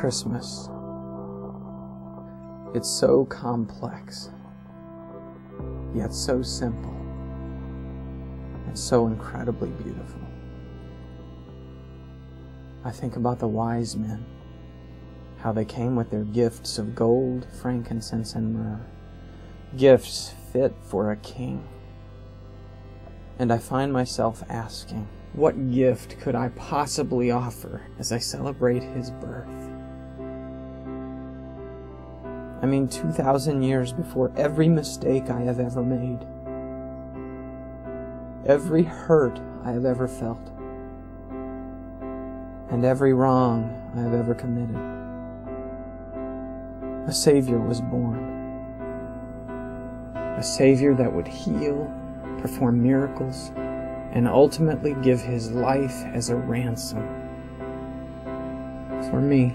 Christmas. It's so complex, yet so simple, and so incredibly beautiful. I think about the wise men, how they came with their gifts of gold, frankincense, and myrrh, gifts fit for a king. And I find myself asking, what gift could I possibly offer as I celebrate his birth? I mean, 2,000 years before every mistake I have ever made, every hurt I have ever felt, and every wrong I have ever committed. A Savior was born. A Savior that would heal, perform miracles, and ultimately give his life as a ransom for me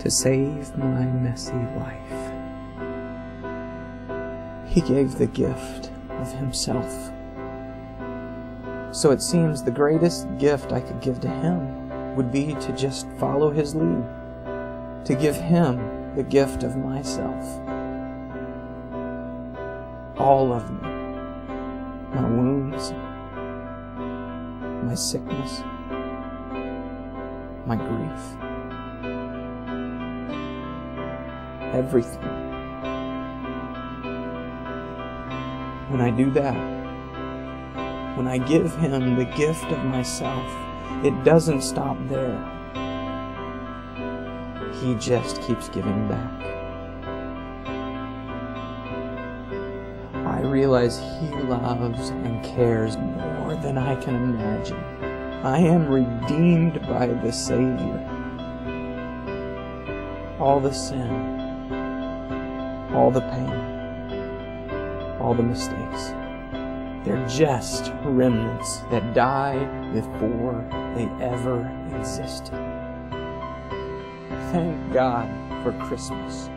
to save my messy life. He gave the gift of himself. So it seems the greatest gift I could give to him would be to just follow his lead, to give him the gift of myself. All of me my wounds, my sickness, my grief, everything. When I do that, when I give Him the gift of myself, it doesn't stop there. He just keeps giving back. I realize He loves and cares more than I can imagine. I am redeemed by the Savior. All the sin, all the pain, all the mistakes, they're just remnants that died before they ever existed. Thank God for Christmas.